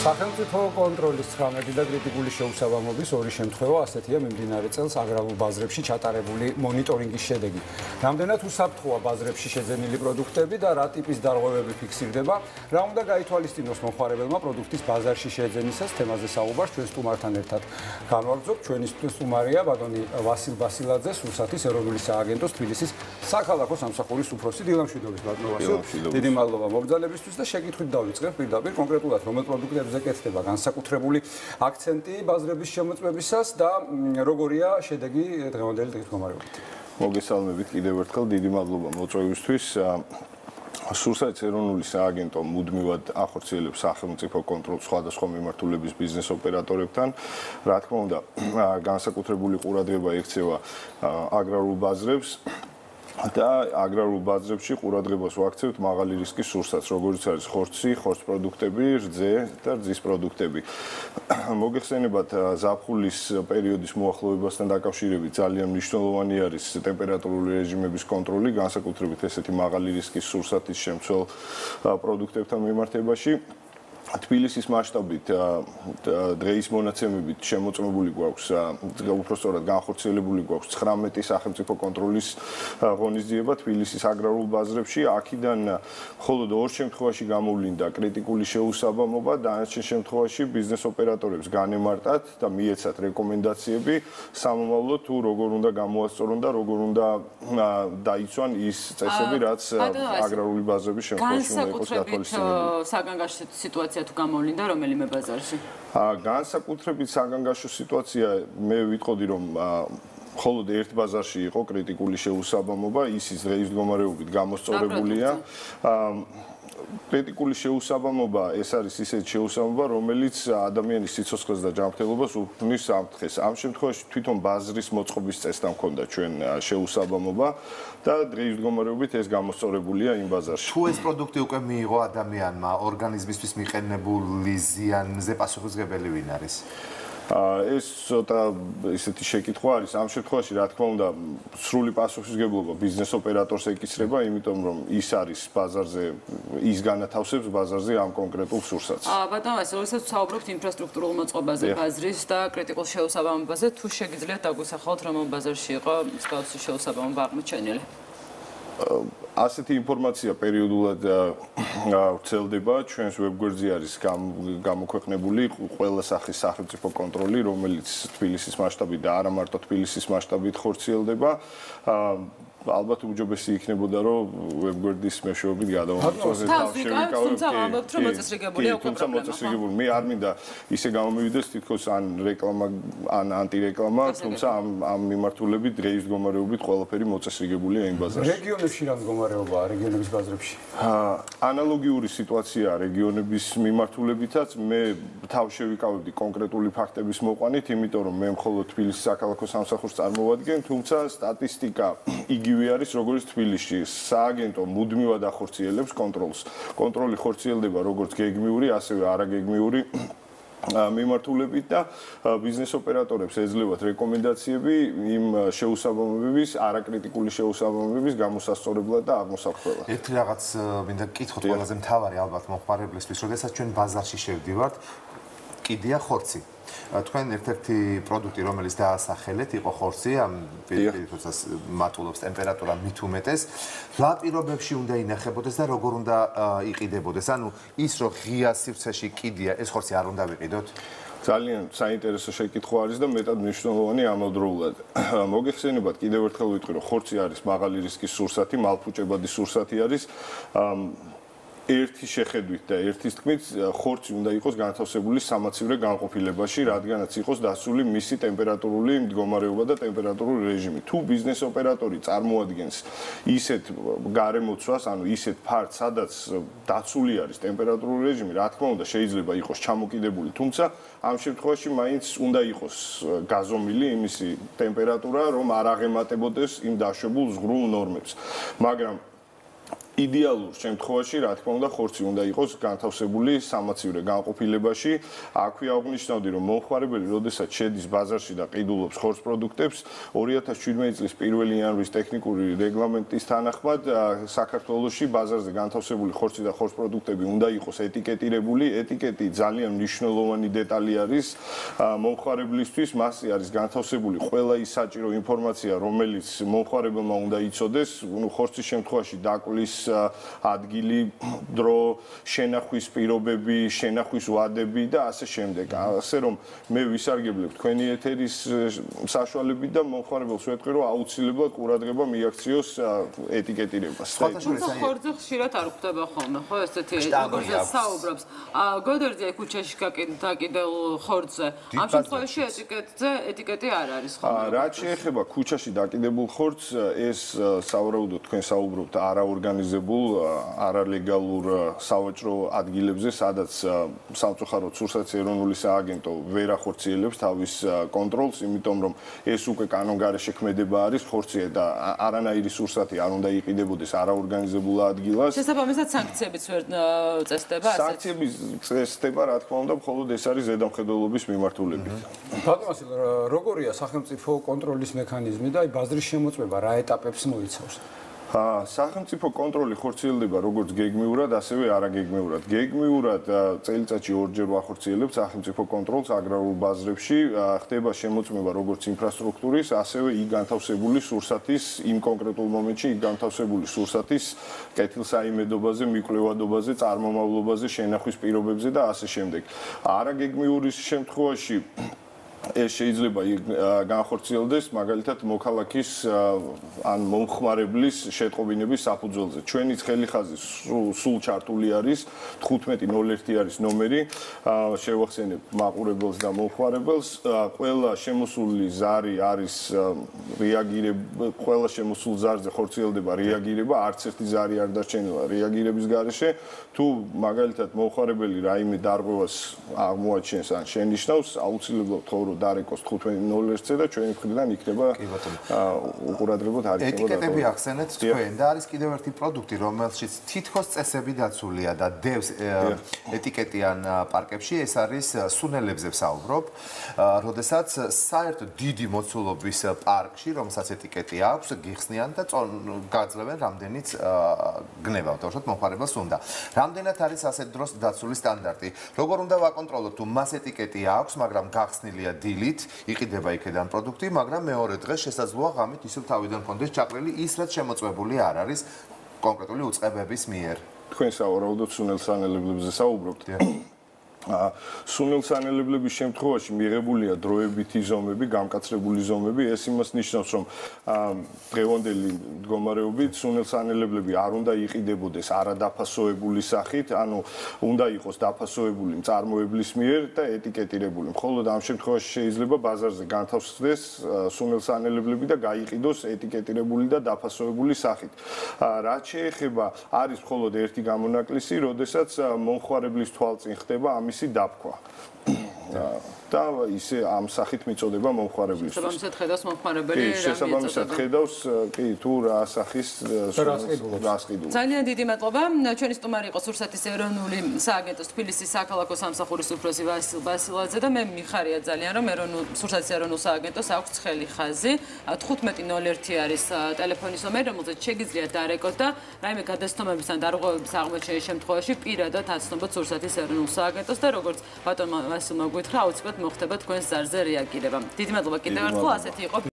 სახელმწიფო კონტროლის 19 და კრიტიკული შეუსაბამობის ორი შემთხვევა ასეთია მიმდინარე წელს აგრარულ ბაზრებში ჩატარებული მონიტორინგის შედეგი. რამდენად უსაფრთხოა ბაზრებში შეძენილი პროდუქტები და რა ტიპის დარღვევები ფიქსირდება, რა უნდა გაითვალისწინოს მომხმარებელმა პროდუქტის ბაზარში შეძენისას, თემაზე საუბარს ჩვენ სტუმართან ერთად. განვაგრძობ ჩვენი სტუმარია ბატონი ვასილ ბასილაძე, სულსათის ეროვნული სააგენტოს თბილისის საქალაქო სამსახურის უფროსი დილამშვიდობის ბატონო ვასილ. დიდი მადლობა მოგზაურობისთვის და შეკითხვით დავიწყებ პირდაპირ კონკრეტულად რომელ პროდუქტებს ბაზრებზე კეთდება განსაკუთრებული აქცენტი ბაზრების შემოწმებისას და როგორია შედეგი დღევანდელი დღესდღეობით. მოგესალმებით კიდევ ერთხელ, დიდი მადლობა მოწვევისთვის. სურსათის ეროვნული სააგენტო მუდმივად ახორციელებს სახელმწიფო კონტროლს სხვადასხვა მიმართულების ბიზნეს ოპერატორებთან. რა თქმა უნდა, განსაკუთრებული ყურადღება ექცევა აგრარულ ბაზრებს, და აგრარულ ბაზრებში ყურადღებას ვაქცევთ მაღალი რისკის სურსათს, როგორც არის ხორცი, ხორცის პროდუქტები, რძე და რძის პროდუქტები. მოგეხსენებათ ზაფხულის პერიოდის მოახლოებასთან დაკავშირებით ძალიან მნიშვნელოვანი არის ტემპერატურული რეჟიმების კონტროლი, განსაკუთრებით ესეთი მაღალი რისკის სურსათის შემცველ პროდუქტებთან მიმართებაში. თბილისის მასშტაბით დღეის მონაცემებით შემოწმებული გვაქვს უფრო სწორად განხორციელებული გვაქვს 19 სახელმწიფო კონტროლის ღონისძიება თბილისის აგრარულ ბაზრებში. აქიდან მხოლოდ ორ შემთხვევაში გამოვლინდა კრიტიკული შეუსაბამობა. დანარჩენ შემთხვევაში ბიზნეს ოპერატორებს განემარტათ და მიეცათ რეკომენდაციები. სამომავლოდ თუ როგორ უნდა გამოასწორონ და როგორ უნდა დაიცვან ის წესები რაც აგრარული ბაზრების შემთხვევაში უნდა იყოს გათვალისწინებული განსაკუთრებით საგანგაშო სიტუაცია სიტუაცია თუ გამოვლინდა რომელიმე ბაზარში? აა განსაკუთრებით საგანგაშო სიტუაცია მე ვიტყოდი რომ მხოლოდ ერთ ბაზარში იყო კრიტიკული შეუსაბამობა, ისიც დღეის მდგომარეობით გამოსწორებულია. აა კრიტიკული შეუსაბამობა ეს არის ისეთი შეუსაბამობა, რომელიც ადამიანის სიცოცხლეს და ჯანმრთელობას უქმნის სამთხეს. ამ შემთხვევაში თვითონ ბაზრის მოწყობის წესთან მქონდა ჩვენ შეუსაბამობა და დღის მდგომარეობით ეს გამოსწორებულია იმ ბაზარში. თუ ეს პროდუქტი უკვე მიიღო ადამიანმა ორგანიზმისთვის მიყენებული ზიანზე პასუხისგებელი ვინ არის? ეს ცოტა ისეთი შეკითხვა არის ამ შემთხვევაში რა თქმა უნდა სრული პასუხისგებლობა ბიზნეს ოპერატორს ეკისრება იმიტომ რომ ის არის ბაზარზე ის განათავსებს ბაზარზე ამ კონკრეტულ სურსათს. აა ბატონო ეს როდესაც საუბრობთ ინფრასტრუქტურულ მოწყობაზე ბაზრის და კრიტიკულ შეუსაბამობაზე თუ შეგიძლიათ დაგვისახოთ რომ ამ ბაზარში იყო მსგავსი შეუსაბამობა აღმოჩენილი? ასეთი ინფორმაცია პერიოდულად ვრცელდება. ჩვენს ვებგვერდზე არის გამოქვეყნებული ყველა სახის სახელმწიფო კონტროლი რომელიც თბილისის მასშტაბით და არა მარტო თბილისის მასშტაბით ხორციელდება ალბათ უჯობესი იქნებოდა რომ ვებგვერდის მეშვეობით გადავამოწოს ეს თავშევიკავებ თუმცა ამბობთ რომ მოწესრიგებულია უკვე პრობლემა მოწესრიგებული. მე არ მინდა ისე გამომივიდეს თითქოს ან რეკლამა ან ანტირეკლამა თუმცა ამ ამ მიმართულებით დღეის მდგომარეობით ყველაფერი მოწესრიგებულია იმ ბაზარში. რეგიონებში რა მდგომარეობაა რეგიონების ბაზრებში? ანალოგიური სიტუაციაა რეგიონების მიმართულებითაც. მე თავშევიკავებდი კონკრეტული ფაქტების მოყვანით იმიტომ რომ მე მხოლოდ თბილისის საქალაქო სამსახურს წარმოვადგენ თუმცა სტატისტიკა იგი იგივე არის როგორც თბილისში. სააგენტო მუდმივად ახორციელებს კონტროლს. კონტროლი ხორციელდება როგორც გეგმიური, ასევე არაგეგმიური მიმართულებით და ბიზნეს ოპერატორებს ეძლევათ რეკომენდაციები იმ შეუსაბამობების, არაკრიტიკული შეუსაბამობების გამოსასწორებლად და აღმოსახველად. ერთი რაღაც მინდა გკითხოთ ყველაზე მთავარი ალბათ მომხმარებლისთვის, როდესაც ჩვენ ბაზარში შევდივართ, კიდია ხორცი. თქვენ ერთ-ერთი პროდუქტი რომელიც დაასახელეთ იყო ხორცი ამ პირობებს მატულობს ტემპერატურა მით უმეტეს რა პირობებში უნდა ინახებოდეს და როგორ უნდა იყიდებოდეს ანუ ის რომ ღია სივრცეში კიდია ეს ხორცი არ უნდა ვიყიდოთ ძალიან საინტერესო შეკითხვა არის და მეტად მნიშვნელოვანი ამავდროულად. მოგეხსენებათ კიდევ ერთხელ ვიტყვი რომ ხორცი არის მაღალი რისკის სურსათი, მალფუჭებადი სურსათი არის. ერთი შეხედვით და ერთის თქმით ხორცი უნდა იყოს განთავსებული სამაცივრე განყოფილებაში, რადგანაც იყოს დასული მისი ტემპერატურული მდგომარეობა და ტემპერატურული რეჟიმი. თუ ბიზნეს ოპერატორი წარმოადგენს ისეთ გარემოცვას, ანუ ისეთ ფარც, სადაც დაცული არის ტემპერატურული რეჟიმი, რა თქმა უნდა, შეიძლება იყოს ჩამოკიდებული, თუმცა ამ შემთხვევაში მაინც უნდა იყოს გაზომილი იმისი ტემპერატურა, რომ არ აღემატებოდეს იმ დაშვებულ ზღრულ ნორმებს. მაგრამ იდეალურ შემთხვევაში, რა თქმა უნდა, ხორცი უნდა იყოს განთავსებული სამაცივრე განყოფილებაში. აქვე აღნიშნავდი, რომ მომხმარებელი, როდესაც შედის ბაზარში და ყიდულობს ხორცს პროდუქტებს, 2017 წლის 1 იანვრის ტექნიკური რეგლამენტის თანახმად, საქართველოსში ბაზარზე განთავსებული ხორცი და ხორცს პროდუქტები უნდა იყოს ეტიკეტირებული. ეტიკეტი ძალიან მნიშვნელოვანი დეტალი არის მომხმარებლისთვის, მასზე არის განთავსებული ყველა ის საჭირო ინფორმაცია, რომელიც მომხმარებელმა უნდა იცოდეს, ну, ხორცის შემთხვევაში დაკლის ადგილი, დრო, შენახვის პირობები, შენახვის ვადები და ასე შემდეგ. ასე რომ მე ვისარგებლებ თქვენი ეთერის საშუალებით და მომხმარებელს ვეთქვი, რომ აუცილებლად ყურადღება მიაქციოს ეტიკეტირებას. ხორცი ხშირად არ ხვდება ხოლმე, ხო, ესეთი როგორია საუბრობს. გოდერძი ქუჩაში გაკიდელ ხორცზე. ამ შემთხვევაში ეტიკეტზე ეტიკეტი არ არის ხოლმე. რა შეეხება ქუჩაში დაკიდებულ ხორცს, ეს საუბრობთ თქვენ საუბრობთ არაორგანიზებულ, არალეგალურ სავაჭრო ადგილებზე, სადაც სამწუხაროდ სურსათი ეროვნული სააგენტო ვერ ახორციელებს თავის კონტროლს, იმიტომ რომ ეს უკვე კანონგარეშე ქმედება არის, ხორცი და არანაირი სურსათი არ უნდა იყიდებოდეს არაორგანიზებულ ადგილას. შესაბამისად სანქციებიც ვერ წესდება ასეთ. სანქციების წესდება, რა თქმა უნდა, მხოლოდ ეს არის ზედამხედველობის მიმართულებით. ბატონო, როგორია სახელმწიფო კონტროლის მექანიზმი და აი ბაზრის შემოწმება რა ეტაპებს მოიცავს? სახელმწიფო კონტროლი ხორციელდება როგორც გეგმიურად, ასევე არაგეგმიურად. გეგმიურად წელიწადში ორჯერ ვახორციელებთ სახელმწიფო კონტროლს აგრარულ ბაზრებში, ხდება შემოწმება როგორც ინფრასტრუქტურის, ასევე იქ განთავსებული სურსათის იმ კონკრეტულ მომენტში იქ განთავსებული სურსათის კეთილსაიმედობაზე, მიკვლევადობაზე, წარმომავლობაზე, შენახვის პირობებზე და ასე შემდეგ. არაგეგმიურის შემთხვევაში ეს შეიძლება განხორციელდეს მაგალითად მოქალაქის ან მომხმარებლის შეტყობინების საფუძველზე. ჩვენი ცხელი ხაზი სულ ჩართული არის 1501 არის ნომერი. შევახსენებ მაყურებელს და მომხმარებელს. ყველა შემოსული ზარი არის რეაგირება, ყველა შემოსულ ზარზე ხორციელდება რეაგირება, არც ერთი ზარი არ დარჩენილა რეაგირების გარეშე. თუ მაგალითად მომხმარებელი რაიმე დარღვევას აღმოაჩენს ან შენიშნავს, აუცილებლად თხოვ რომ დარეკოს 15.0-ზე და ჩვენი მხრიდან იქნება უყურადღებოდ არის ეტიკეტები ახსენეთ თქვენ და არის კიდევ ერთი პროდუქტი რომელშიც თითქოს წესები დაცულია და დევს ეტიკეტიან პარკებში. ეს არის სუნელებზე ვსაუბრობ როდესაც საერთო დიდი მოცულობის პარკში რომელსაც ეტიკეტი აქვს გიხსნიან და გაძლევენ რამდენიც გნება. თორსად მომხარებელს უნდა. რამდენად არის ასეთ დროს დაცული სტანდარტი? როგორ უნდა ვაკონტროლოთ თუ მას ეტიკეტი აქვს მაგრამ გახსნილია დილით იყიდება იქედან პროდუქტი, მაგრამ მეორე დღეს შესაძლოა ღამით ისევ თავიდან კონდეს ჩაყრილი ის რაც შემოწმებული არ არის კონკრეტული უწყებების მიერ. თქვენ საუბრობთ სუნელსანელებლებზე საუბრობთ. სუნელსანელებლების შემთხვევაში მიღებულია დროებითი ზომები, გამკაცრებული ზომები, ეს იმას ნიშნავს, რომ დღევანდელი მდგომარეობით სუნელსანელებლები არ უნდა იყიდებოდეს არადაფასოებული სახით, ანუ უნდა იყოს დაფასოებული მწარმოებლის მიერ და ეტიკეტირებული. მხოლოდ ამ შემთხვევაში შეიძლება ბაზარზე განთავსდეს სუნელსანელებლები და გაიყიდოს ეტიკეტირებული და დაფასოებული სახით. რაც შეეხება არის მხოლოდ ერთი გამონაკლისი, როდესაც მომხმარებლის თვალწინ ხდება ამ ამისი დაფქვა. და ისე ამ სახით მიწოდება მომხმარებლის. შესაბამისად ხედავს მომხმარებელი რა მიწოდება. შესაბამისად ხედავს კი თუ რა სახის რასყიდულობს. ძალიან დიდი მადლობა. ჩვენი სტუმარი იყო სურსათის ეროვნული სააგენტოს თბილისის საქალაქო სამსახურის უფროსი ვასილ ბასილაძე და მე მიხარია ძალიან რომ ეროვნულ სურსათის ეროვნულ სააგენტოს აქვს ცხელი ხაზი. 1501 არის ტელეფონის ნომერი, რომელზეც შეგიძლიათ დარეკოთ და რაიმე გადაცნობების ან დარღვევების აღმოჩენის შემთხვევაში პირადად აცნობოთ სურსათის ეროვნულ სააგენტოს და როგორც ბატონმა ვასილმა გითხრა, აუცილებლად მოხდება თქვენს ზარზე რეაგირება. დიდი მადლობა კიდევ ერთხელ, ასეთი იყო